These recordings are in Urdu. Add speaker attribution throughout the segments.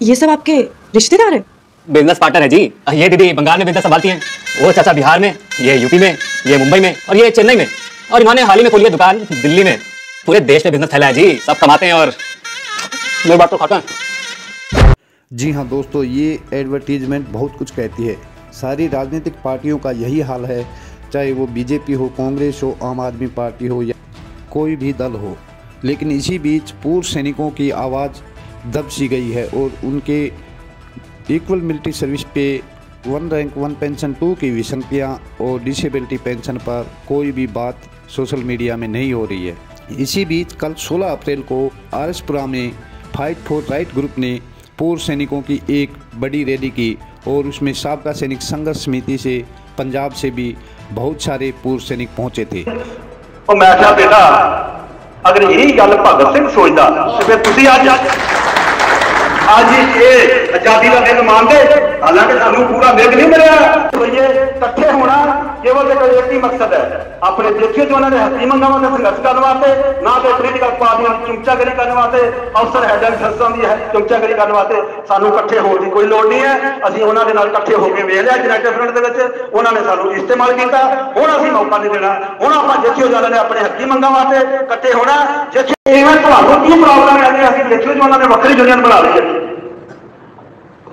Speaker 1: یہ سب آپ کے رشتے دار ہیں؟
Speaker 2: بزنس پارٹنر ہے جی۔ یہ دیدی بنگال میں بزنس سنبھالتی ہیں۔ وہ چاچا بہار میں یہ یو پی میں یہ ممبئی میں اور یہ چنئی میں۔ اور انہوں نے حال ہی میں کھولی ہے دکان دلی میں۔ پورے دیش میں بزنس پھیلا ہے جی۔ سب کماتے ہیں اور میرے بات تو کھاتا ہیں۔
Speaker 3: جی ہاں دوستو یہ ایڈورٹیزمنٹ بہت کچھ کہتی ہے۔ ساری راجنیتک پارٹیوں کا یہی حال ہے۔ چاہے وہ بی جے پی ہو کانگریس ہو عام آدمی پارٹی ہو یا کوئی بھی دل ہو۔ لیکن اسی بیچ پور سینکوں کی آواز دب سی گئی ہے اور ان کے ایکول ملٹری سروس پہ one rank one pension to کی وسنتیاں اور ڈسیبلٹی پینشن پر کوئی بھی بات سوشل میڈیا میں نہیں ہو رہی ہے۔ اسی بیچ کل سولہ اپریل کو آرس پورہ میں فائٹ فور رائٹ گروپ نے پور سینکوں کی ایک بڑی ریلی کی اور اس میں سابقہ سینک سنگرش سمیتی سے پنجاب سے بھی بہت سارے پور سینک پہنچے تھے۔
Speaker 4: میں اگر یہی گل بھگت سنگھ سوچتا تو پھر تھی اج اج یہ آزادی کا دن مانتے ਹਾਲਾਂਕਿ ਸਾਨੂੰ ਪੂਰਾ ਮਿਲ ਨਹੀਂ ਮਿਲਿਆ। ਭਈਏ ਇਕੱਠੇ ਹੋਣਾ ਕੇਵਲ ਤੇ ਕੋਈ ਇੱਕ ਹੀ ਮਕਸਦ ਹੈ। ਆਪਣੇ ਦੇਖੇ ਜੋ ਉਹਨਾਂ ਦੇ ਹੱਥੀ ਮੰਗਾਵਾਂ ਤੇ ਸੰਘਰਸ਼ ਕਰਨ ਵਾਸਤੇ, ਨਾ ਕਿ ਪੋਲੀਟੀਕਲ ਪਾਰਟੀਆਂ ਦੀ ਚਮਚਾਗਰੀ ਕਰਨ ਵਾਸਤੇ, ਅਫਸਰ ਹੈਡਾਂ ਸੰਸਥਾਂ ਦੀ ਹੈ ਚਮਚਾਗਰੀ ਕਰਨ ਵਾਸਤੇ ਸਾਨੂੰ ਇਕੱਠੇ ਹੋਣ ਦੀ ਕੋਈ ਲੋੜ ਨਹੀਂ ਹੈ। ਅਸੀਂ ਉਹਨਾਂ ਦੇ ਨਾਲ ਇਕੱਠੇ ਹੋ ਕੇ ਵੇਖ ਲਿਆ ਯੂਨਾਈਟਿਡ ਫਰੰਟ ਦੇ ਵਿੱਚ। ਉਹਨਾਂ ਨੇ ਸਾਨੂੰ ਇਸਤੇਮਾਲ ਕੀਤਾ। ਹੁਣ ਅਸੀਂ ਮੌਕਾ ਨਹੀਂ ਦੇਣਾ। ਹੁਣ ਆਪਾਂ ਜਿੱਥੇ ਜਾਣਾ ਨੇ ਆਪਣੇ ਹੱਕੀ ਮੰਗਾਂ ਵਾਸਤੇ ਇਕੱਠੇ ਹੋਣਾ। ਜਿੱਥੇ ਇਵੇਂ ਤੁਹਾਨੂੰ ਕੀ ਪ੍ਰੋਬਲਮ ਹੈ ਕਿ ਅਸੀਂ ਜਿੱਥੇ ਉਹਨਾਂ ਨੇ ਵੱਖਰੀ ਯੂਨੀਅਨ ਬਣਾ ਲਈ ਹੈ।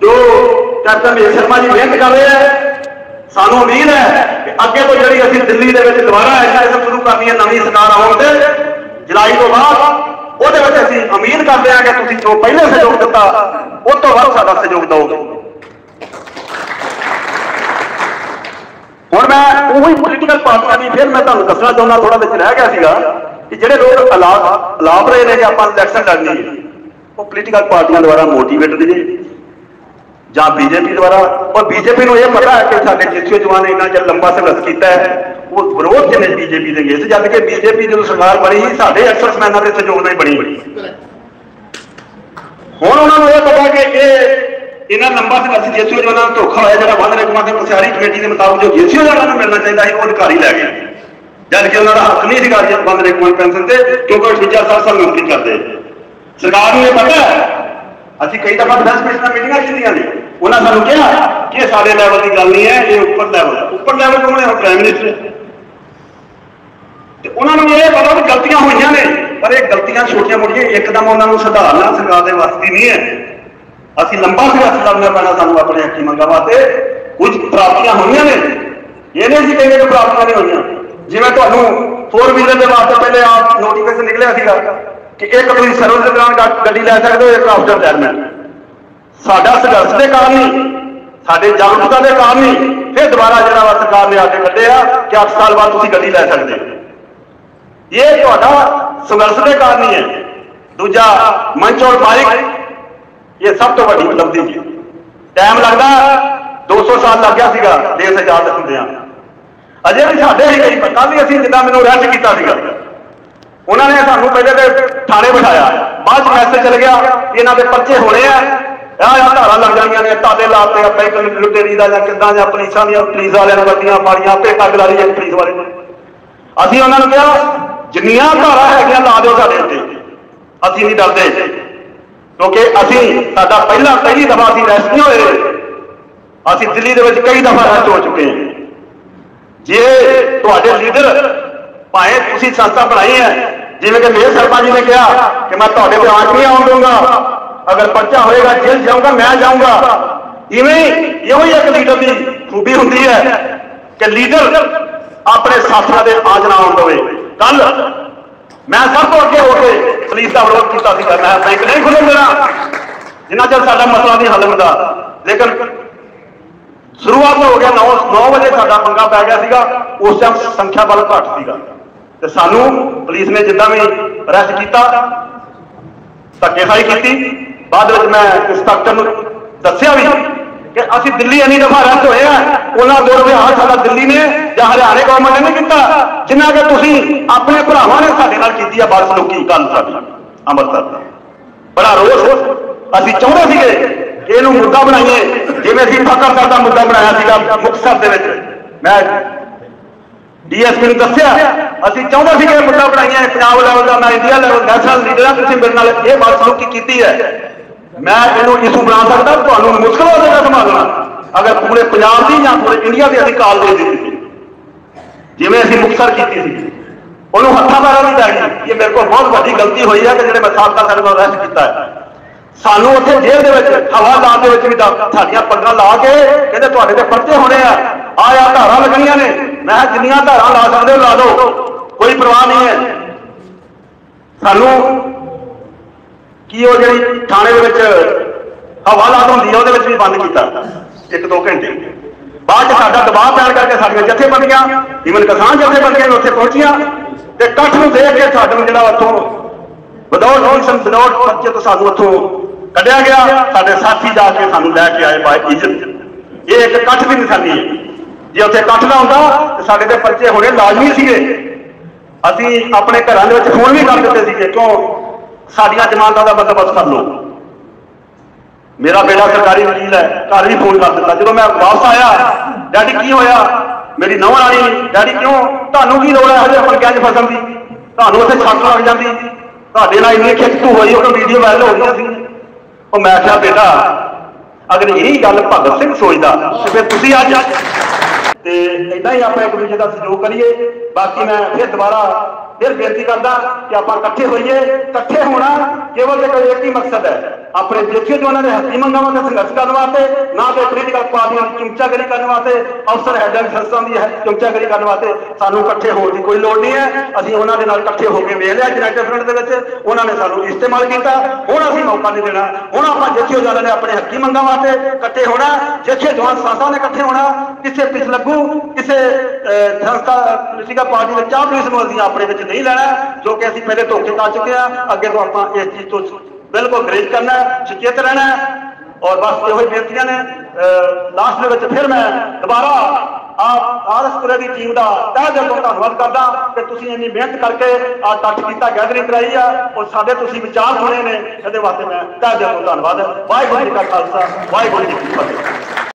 Speaker 4: جو شرما جی محنت کر رہے ہیں۔ سانو امید ہے اگے تو جی دلی دن دوبارہ شروع کرنی ہے نو سرکار آنے جی بعد کرتے ہیں کہ تھی جو پہلے سہیوگ دیتا اس تو بعد سارا سہیوگ دو گے ہوں میں وہی پولیٹیکل پارٹیاں بھی پھر میں تمہیں دسنا چاہتا تھوڑا بچ رہ گیا سا کہ جہے لوگ الاپ رہے ہیں کہ آپ الیکشن لڑنی ہے وہ پولیٹیکل پارٹیاں دوارا موٹیویٹ نے ਜਾਂ ਬੀਜੇਪੀ ਦੁਆਰਾ। ਔਰ ਬੀਜੇਪੀ ਨੂੰ ਇਹ ਪਤਾ ਹੈ ਕਿ ਸਾਡੇ ਜਿੱਥੇ ਜਵਾਨ ਇੰਨਾ ਚਿਰ ਲੰਬਾ ਸੰਘਰਸ਼ ਕੀਤਾ ਹੈ، ਉਹ ਵਿਰੋਧ ਦੇ ਵਿੱਚ ਬੀਜੇਪੀ ਦੇ ਗਏ ਜਦ ਕਿ ਬੀਜੇਪੀ ਜਦੋਂ ਸਰਕਾਰ ਬਣੀ ਸੀ ਸਾਡੇ ਐਕਸਰਸਮੈਨਾਂ ਦੇ ਸਹਿਯੋਗ ਨਾਲ ਬਣੀ। ہوں پتا کہ یہ سیخا لایا جاگی کے لیا جبکہ حق نہیں پہن سکتے نمک کرتے سکار کو یہ پتا ہے میٹنگ کیا کہ سارے لوگ نہیں ہے یہ اوپر لوگ لوگ گلتی ہوئی پر یہ گلتیاں چھوٹیاں موٹیاں ایک دم انہوں سدھارنا سرکار کے واسطے نہیں ہے اسی لمبا سیاست لڑنا پینا سانو اپنے حقی منگا واسطے کچھ پراپتیاں ہوئی نے یہ نہیں سی کہیں کہ پراپتیاں نہیں ہوئی جی میں تمہوں فور ویلر کے واسطے پہلے آپ نوٹیفکیشن نکلیا سا کہ ایک اپنی سروس کے دوران گی لے سکتے ہو ایک آفٹر ریٹائرمنٹ ساڈا سنگھرش کے کارن ہی سارے جاگروکتا کے کارن ہی پھر دوبارہ جہاں سرکار نے آ کے کھڑے آ کہ اٹھ سال بعد تھی گی لے سکتے یہ تو سنگرش کے کارن ہے۔ دوجا، منچ اور مالک یہ سب تو ویڈی اپلبدھی ہے۔ ٹائم لگتا دو سو سال لگ گیا سیگا دیس آزاد ہوں اجے بھی سارے ہی کئی کل بھی اسی جنہیں مینو ریسٹ کیا سیگا۔ انہوں نے سانو پہلے تو تھانے بٹھایا۔ ہے بعد میسج چل گیا یہاں کے پرچے ہونے ہیں۔ دھارا لگ جانیا نے تادے لاتے بینک لٹری کا یا کدا یا پولیسوں دیا، پولیس والے وردیاں پاڑیاں پہ کگ لا رہی ہے پولیس والے ابھی انہوں نے کہا جنیا دھارا ہے لا دو سارے ابھی نہیں ڈرتے کیونکہ ابھی سا پہلا پہلی دفعہ اسی ریسٹ نہیں ہوئے ابھی دلی دیکھ کئی دفعہ ریسٹ ہو چکے ہیں جی تے لیڈر پائیں تھی سنسا بنائی ہے جی کہ میئر سرما جی نے کہا کہ میں تے کو آنکھ نہیں آن دوں گا اگر پرچا ہوئے گا جیل جاؤں گا میں جاؤں گا یہ ایک لیڈر کی خوبی ہوں کہ لیڈر اپنے ساتھ آج نہ آن دے ਕੱਲ ਮੈਂ ਸਭ ਤੋਂ ਅੱਗੇ ਹੋ ਕੇ ਪੁਲਿਸ ਦਾ ਵਿਰੋਧ ਕੀਤਾ ਸੀ, ਮੈਂ ਬੈਂਕ ਨਹੀਂ ਖੁੱਲਣ ਦੇਣਾ। ਜਿੰਨਾ ਚਿਰ ਸਾਡਾ ਮਸਲਾ ਨਹੀਂ ਹੱਲ ਹੁੰਦਾ। ਲੇਕਿਨ ਸ਼ੁਰੂਆਤ ਹੋ ਗਿਆ 9 9 ਵਜੇ ਸਾਡਾ ਪੰਗਾ ਪੈ ਗਿਆ ਸੀਗਾ। ਉਸ ਟਾਈਮ ਸੰਖਿਆ ਬਲ ਘੱਟ ਸੀਗਾ। ਤੇ ਸਾਨੂੰ ਪੁਲਿਸ ਨੇ ਜਿੱਦਾਂ ਵੀ ਅਰੈਸਟ ਕੀਤਾ, ਧੱਕੇਸ਼ਾਹੀ ਕੀਤੀ। ਬਾਅਦ ਵਿੱਚ ਮੈਂ ਇੰਸਪੈਕਟਰ ਨੂੰ ਦੱਸਿਆ ਵੀ ਕਿ ਅਸੀਂ ਦਿੱਲੀ ਇੰਨੀ ਦਫਾ ਰੱਦ ਹੋਏ ਆ, ਉਹਨਾਂ ਦੋ ਵਿਹਾਰ ਸਾਡਾ ਦਿੱਲੀ ਨੇ ਜਾਂ ਹਰਿਆਣੇ ਗਵਰਨਮੈਂਟ ਨੇ ਨਹੀਂ ਕੀਤਾ, ਜਿੰਨਾ ਕਿ ਤੁਸੀਂ ਆਪਣੇ ਭਰਾਵਾਂ ਨੇ ਸਾਡੇ ਨਾਲ ਕੀਤੀ ਆ ਬਦਸਲੂਕੀ ਗੱਲ ਸਾਡੀ, ਅੰਮ੍ਰਿਤਸਰ ਦਾ। ਬੜਾ ਰੋਸ ਅਸੀਂ ਚਾਹੁੰਦੇ ਸੀਗੇ ਇਹਨੂੰ ਮੁੱਦਾ ਬਣਾਈਏ, ਜਿਵੇਂ ਅਸੀਂ ਫਕਰ ਦਾ ਮੁੱਦਾ ਬਣਾਇਆ ਸੀਗਾ ਮੁਕਤਸਰ ਦੇ ਵਿੱਚ। ਮੈਂ ਡੀਐਸਪੀ ਨੂੰ ਦੱਸਿਆ, ਅਸੀਂ ਚਾਹੁੰਦੇ ਸੀ ਕਿ ਇਹ ਮੁੱਦਾ ਬਣਾਈਏ, ਪੰਜਾਬ ਲੈਵਲ ਦਾ ਮੈਂ ਇੰਡੀਆ ਲੈਵਲ ਨੈਸ਼ਨਲ ਲੀਡਰਾਂ ਤੁਸੀਂ ਮੇਰੇ ਨਾਲ ਇਹ ਬਾਤ ਸਲੂਕੀ ਕੀਤੀ ਹੈ। میں یہ بنا سکتا تو مشکل ہو جائے گا اگر پورے پنجاب کی یا پورے انڈیا کی ابھی کال دے دیتی جی ابھی مکتسر کی انہوں ہاتھوں پیروں بھی پی گئی یہ میرے کو بہت ویڈی غلطی ہوئی ہے کہ جہے میں سابقہ سارے کو اریسٹ کیا ہے۔ سانوں اتنے جیل کے ہلادان کے بھی ساریا پگا لا کے کہتے تے پرچے ہونے ہیں۔ آیا دھارا لگنیا نے۔ میں جنیاں دھارا لا سکتے لا دو۔ کوئی پرواہ نہیں ہے۔ سانوں کی وہ جی تھانے حوالات ہوں وہ بند کیا ایک دو گھنٹے بعد سا دباؤ پیار کر کے سارا جتھے بندیاں ایون کسان جتھے بندیاں اتنے پہنچیاں کٹھ نو دیکھ کے ساڈوں جڑا اتوں بدور فنکشن بدور پرچے تو سانو اتوں کڈیا گیا سارے ساتھی جا کے سانو لے کے آئے بائے عزت یہ ایک کٹھ بھی نہیں سانی جی اتنے کٹھ نہ ہوتا تو سارے دے پرچے ہونے لازمی سیے ابھی اپنے گھر فون بھی کر دیتے تھے کیوں سڈیا جمانتوں کا بندوبست کر لو میرا بیٹا سرکاری وکیل ہے گھر بھی فون کر دیتا جب میں واپس آیا ڈیڈی کی ہویا میری نو آئی ڈیڈی کیوں تمہوں کی لوڑ ہے ہجے اپنے گہج فصل کی تمہیں اتنے چھت لگ جاتی تے این کھچتو ہوئی وہ ویڈیو وائرل ہو گئی اور میں کیا بیٹا اگر یہی گل بھگت سنگھ سوچتا تو پھر تھی اج ਤੇ ਫਿਰ ਇਦਾਂ ਹੀ ਆਪਾਂ ਇੱਕ ਦੂਜੇ ਦਾ ਸਹਿਯੋਗ ਕਰੀਏ। ਬਾਕੀ ਮੈਂ ਫਿਰ ਦੁਬਾਰਾ ਫਿਰ ਬੇਨਤੀ ਕਰਦਾ ਕਿ ਆਪਾਂ ਇਕੱਠੇ ਹੋਈਏ, ਇਕੱਠੇ ਹੋਣਾ ਕੇਵਲ ਤੇ ਕੋਈ ਇੱਕ ਹੀ ਮਕਸਦ ਹੈ। اپنے جیت جو ہاتھی منگا واستے نہمچا کرنے افسر چمچا گری کرنے سانو کٹے ہونے کی کوئی لڑ نہیں ہے۔ ابھی وہاں کٹھے ہو کے استعمال کیا ہوں موقع نہیں دینا۔ ہوں اپنا جیسے اپنے حقی منگا واسطے کٹے ہونا جیسے جو کٹھے ہونا کسی پچھ لگو کسی پارٹی چاہ پولیس کو اپنے پھر نہیں لینا جو کہ ابھی پہلے دوکھے کر چکے ہیں۔ ابھی تو آپ اس چیز کو ਬਿਲਕੁਲ ਗਰੇਜ ਕਰਨਾ, ਸੁਚੇਤ ਰਹਿਣਾ ਔਰ ਬਸ ਇਹੋ ਹੀ ਬੇਨਤੀਆਂ ਨੇ। ਲਾਸਟ ਦੇ ਵਿੱਚ ਫਿਰ ਮੈਂ ਦੁਬਾਰਾ ਆਪ ਆਰਐਸਪੁਰੇ ਦੀ ਟੀਮ ਦਾ ਤਹਿ ਦਿਲ ਤੋਂ ਧੰਨਵਾਦ ਕਰਦਾ ਕਿ ਤੁਸੀਂ ਇੰਨੀ ਮਿਹਨਤ ਕਰਕੇ ਆ ਇਕੱਠ ਕੀਤਾ ਗੈਦਰਿੰਗ ਕਰਾਈ ਆ ਔਰ ਸਾਡੇ ਤੁਸੀਂ ਵਿਚਾਰ ਸੁਣੇ ਨੇ, ਇਹਦੇ ਵਾਸਤੇ ਮੈਂ ਤਹਿ ਦਿਲ ਤੋਂ ਧੰਨਵਾਦ। ਵਾਹਿਗੁਰੂ ਜੀ ਕਾ ਖਾਲਸਾ, ਵਾਹਿਗੁਰੂ ਜੀ ਕੀ ਫਤਿਹ।